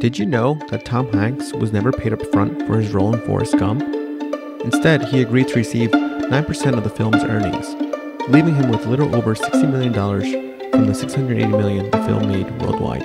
Did you know that Tom Hanks was never paid up front for his role in Forrest Gump? Instead, he agreed to receive 9% of the film's earnings, leaving him with little over $60 million from the $680 million the film made worldwide.